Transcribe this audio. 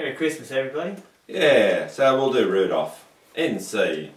Merry Christmas, everybody. Yeah, so we'll do Rudolph in C.